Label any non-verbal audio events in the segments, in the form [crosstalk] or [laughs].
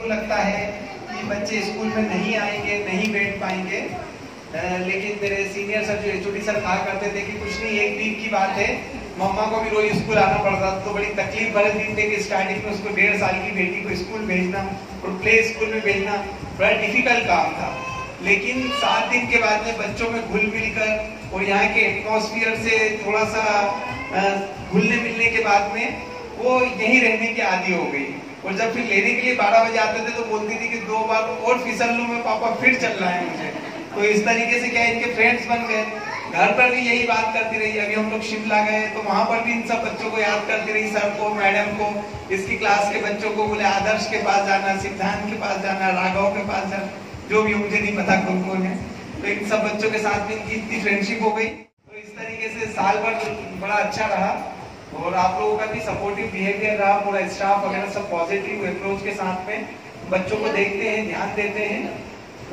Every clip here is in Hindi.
को लगता है कि बच्चे स्कूल में नहीं आएँगे, नहीं बैठ पाएँगे। लेकिन मेरे सीनियर सर जो एचओडी सर कहा करते थे कि कुछ नहीं, एक वीक की बात है। मम्मा को भी रोज स्कूल आना पड़ता तो बड़ी तकलीफ़ भरे दिन थे कि स्टार्टिंग में उसको डेढ़ साल की बेटी को स्कूल भेजना और प्ले स्कूल में भेजना बड़ा डिफ़िकल्ट काम था। लेकिन सात दिन के बाद में बच्चों में घुल मिल कर और यहाँ के एटमोसफियर से थोड़ा सा घुलने मिलने के बाद में वो यहीं रहने की आदि हो गई। और जब फिर लेने के लिए बारह बजे आते थे तो बोलती थी कि दो बार और फिसल लू मैं, पापा फिर चलना है मुझे। तो इस तरीके से क्या इनके फ्रेंड्स बन गए। घर पर भी यही बात करती रही। अभी हम लोग शिमला गए तो वहाँ पर भी इन सब बच्चों को याद करती रही, सर को, मैडम को, इसकी क्लास के बच्चों को बोले, आदर्श के पास जाना, सिद्धांत के पास जाना, राघव के पास जाना, जो भी मुझे नहीं पता कौन कौन है। तो इन सब बच्चों के साथ भी इनकी इतनी फ्रेंडशिप हो गई। तो इस तरीके से साल भर बड़ा अच्छा रहा। और आप लोगों का भी सपोर्टिव बिहेवियर रहा, पूरा स्टाफ वगैरह सब पॉजिटिव अप्रोच के साथ में। बच्चों को देखते हैं, ध्यान देते हैं।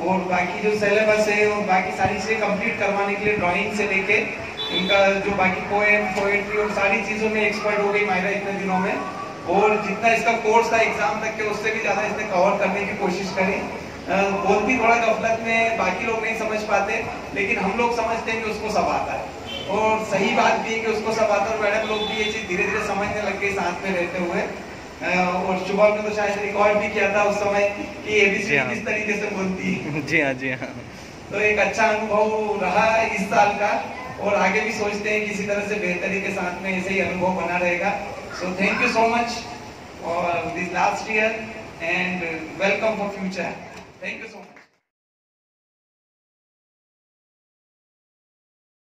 और बाकी जो सिलेबस है, और बाकी सारी चीज़ें कंप्लीट करवाने के लिए ड्राइंग से लेके, इनका जो बाकी पोएम पोएट्री और सारी चीज़ों में एक्सपर्ट हो गई मायरा इतने दिनों में। और जितना इसका कोर्स था एग्ज़ाम तक के, उससे भी ज़्यादा इसने कवर करने की कोशिश करी। बोलती थोड़ा गफलत में बाकी लोग नहीं समझ पाते, लेकिन हम लोग समझते हैं कि उसको सब आता है। और सही बात भी है कि उसको सब आता है मैडम लोग भी ये चीज़ धीरे धीरे समझने लग गए साथ में रहते हुए। और सुबह में तो शायद रिकॉर्ड भी किया था उस समय कि एबीसी हाँ। किस तरीके से बोलती है। [laughs] जी हाँ जी हाँ। तो एक अच्छा अनुभव रहा इस साल का और आगे भी सोचते हैं कि इसी तरह से बेहतरी के साथ में ऐसे ही अनुभव बना रहेगा। So thank you so much for this last year and welcome for future thank you so much